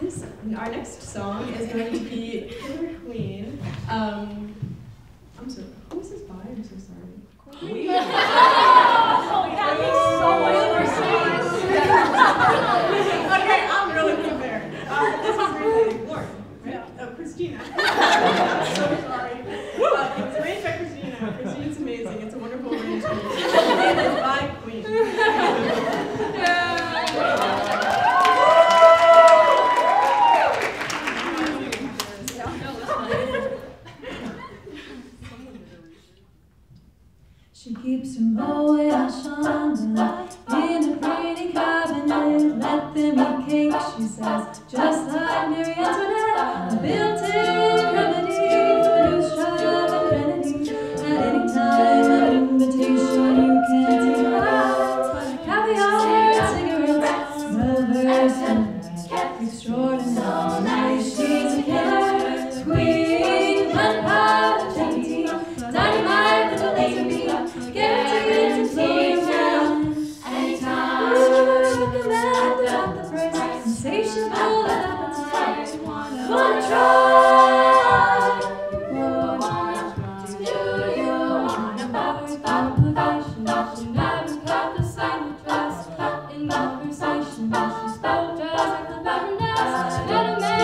this our next song is going to be Killer Queen. Um, I'm sorry. Who is this by? I'm so sorry. We Keeps her Moet Chandelier in a pretty cabinet. Let them eat cake, she says, just like Marie Antoinette. A built-in remedy for loose child and vanity. At any time, an invitation you can take. Caviar, cigarettes, lovers, and extraordinary. Conversation. She spoke just like the baroness.